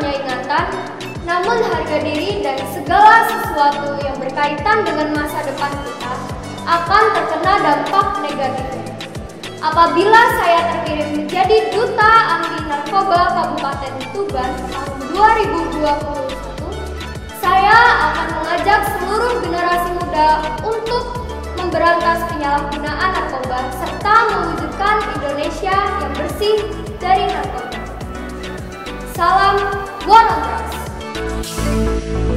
cuma ingatan, namun harga diri dan segala sesuatu yang berkaitan dengan masa depan kita akan terkena dampak negatifnya. Apabila saya terpilih menjadi Duta Anti Narkoba Kabupaten Tuban tahun 2021, saya akan mengajak seluruh generasi muda untuk memberantas penyalahgunaan narkoba serta mewujudkan Indonesia narkoba.